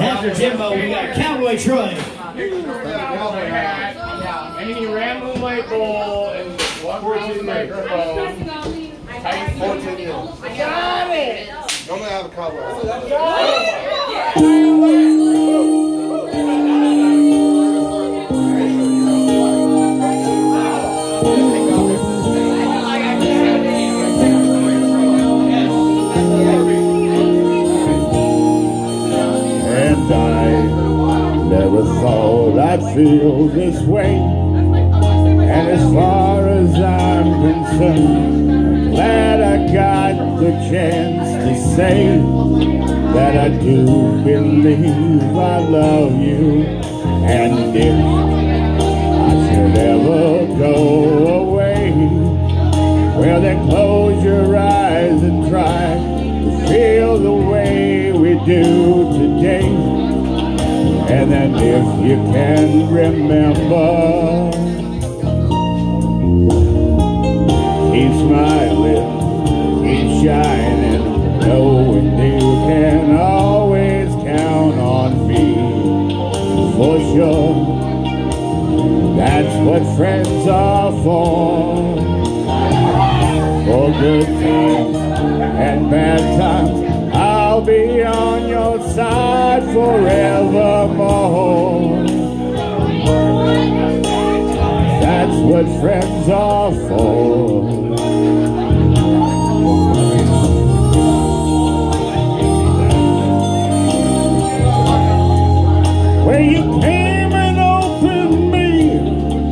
After Jimbo, we got Cowboy Troy. Cowboy hat. Any Ram Moonlight Bowl and one round microphone. Tight 14 years. Got it. Normally I have a cowboy. Never thought I'd feel this way. And as far as I'm concerned, glad I got the chance to say that I do believe I love you. And if I should ever go away, well then close your eyes and try to feel the way we do today. And then if you can remember, keep smiling, keep shining, knowing you can always count on me for sure. That's what friends are for. For good times and bad times, forevermore. That's what friends are for. When you came and opened me,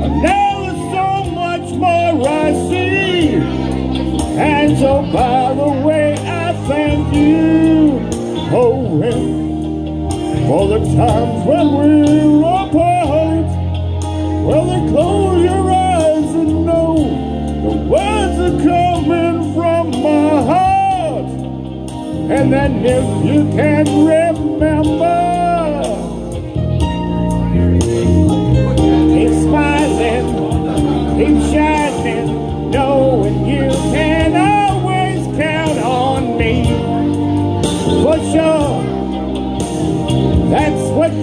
and there was so much more I see. And so, by the for the times when we're apart. Well, then close your eyes and know the words are coming from my heart. And then if you can remember,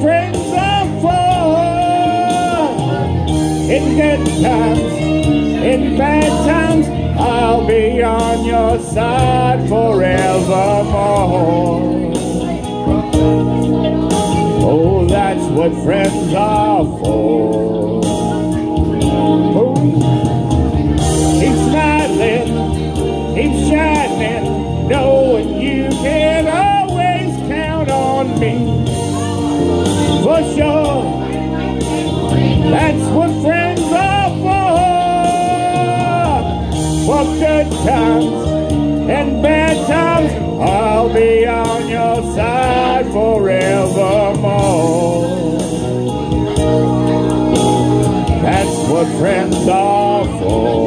friends are for. In good times, in bad times, I'll be on your side forevermore. Oh, that's what friends are for. Oh. Keep smiling, keep shining, that's what friends are for. For good times and bad times, I'll be on your side forevermore. That's what friends are for.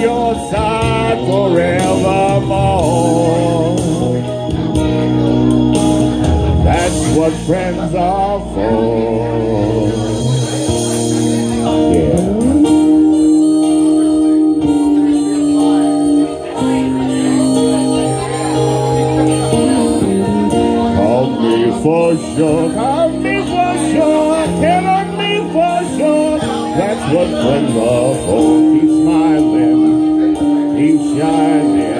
Your side forevermore. That's what friends are for. Yeah. Call me for sure, call me for sure, tell me for sure. That's what friends are for. Shining,